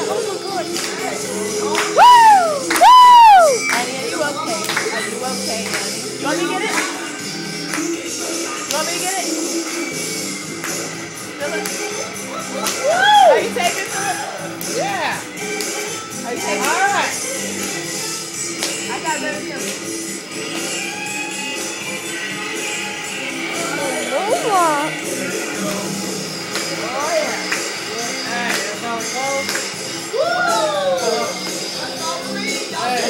Woo! Woo! Annie, are you okay? Are you okay, Annie? Want me to get it? Want me to get it? Philip? Are you taking it, Yeah. All right. Oh that's how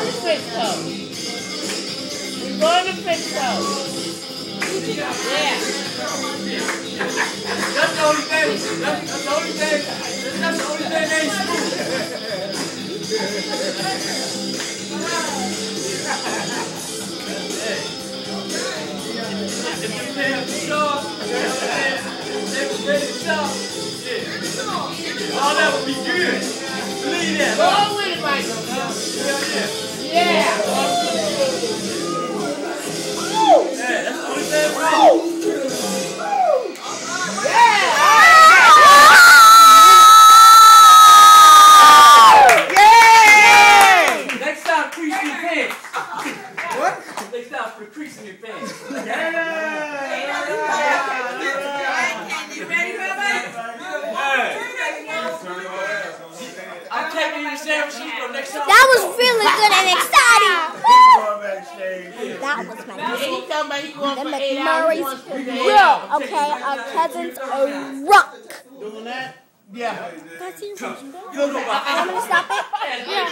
Going to those. We're going to fix those. Yeah. That's the only thing. That's, the only thing. That's the only thing ain't. If you damn sharp, they was ready sharp. Yeah. All that would be good. Believe that. Go with it, Michael. Yeah. Yeah. Creasing your pants. I'm taking you to San Francisco next time. That was really good and exciting. That was my Yeah, he talking about he going The for eight hours. He McMurray's wants to real, do eight hours. okay? Our cousin's a rock. Doing that? Yeah. That's you. Come. Want You don't know about me to stop it? Yeah,